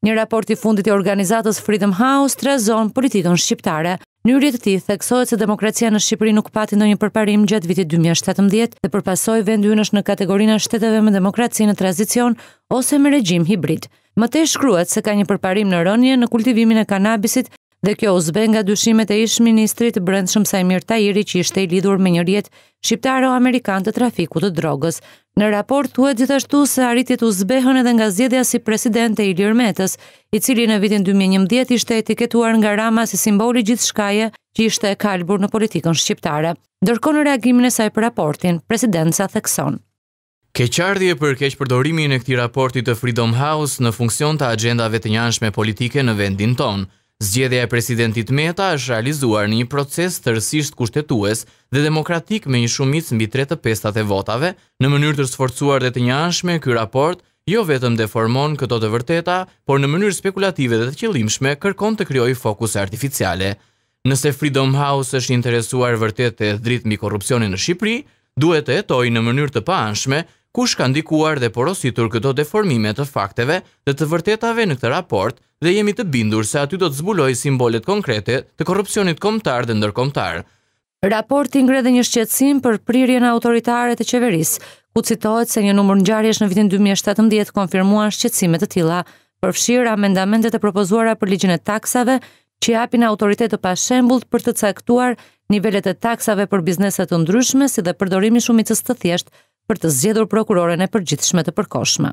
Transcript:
Një raport i fundit i organizatës Freedom House trazon politikën shqiptare. Në hyrje të tij theksohet se demokracia në Shqipëri nuk pati ndonjë përparim gjatë vitit 2017 dhe për pasojë vendi ynë është në kategorinë e shteteve me demokraci në tranzicion ose me regjim hibrid. Më tej shkruhet se ka një përparim në rënie në kultivimin e kanabisit Dhe kjo u zbeh nga dyshimet e ish ministrit të Brendshëm Saimir Tahiri që ishte i lidhur me një rrjet shqiptaro-amerikan të trafikut të drogës. Në raport thuhet gjithashtu se arritjet u zbehën edhe nga zgjedhja si president e Ilir Metës, i cili në vitin 2011 ishte etiketuar nga Rama si simbol i gjithçkaje që ishte e kalbur në politikën shqiptare. Ndërkohë në reagimin e saj për raportin, presidenca thekson Keqardhje për keqpërdorimin e këtij raporti të Freedom House në funksion të axhendave të njëanshme politike në vendin tonë. Zgjedhja e presidentit Meta është realizuar në një proces tërësisht kushtetues dhe demokratik me një shumicë mbi tre të pestat e votave, në mënyrë të sforcuar dhe të njëanshme ky raport jo vetëm deformon këto të vërteta, por në mënyrë spekulative dhe të qëllimshme kërkon të krijojë fokuse artificiale. Nëse Freedom House është i interesuar vërtet të hedhë dritë mbi korrupsionin në Shqipëri, duhet të hetojë në mënyrë të paanshme kush ka ndikuar dhe porositur këto deformime të fakteve dhe të vërtetave në këtë raport dhe jemi të bindur se aty do të zbulojë simbolet konkrete të korrupsionit kombëtar dhe ndërkombëtar. Raporti ngre dhe një shqetësim për prirjen autoritare të qeverisë, ku citohet se një numër ngjarjesh në vitin dy mijë e shtatëmbëdhjetë konfirmuan shqetësime të tilla, përfshirë amendamentet e propozuara për ligjin e taksave që japin autoritet të pashembullt për të caktuar nivelet e taksave për biznese të ndryshme si dhe përdorimi i shumicës të thjeshtë për të zgjedhur prokuroren e përgjithshme të përkohshme.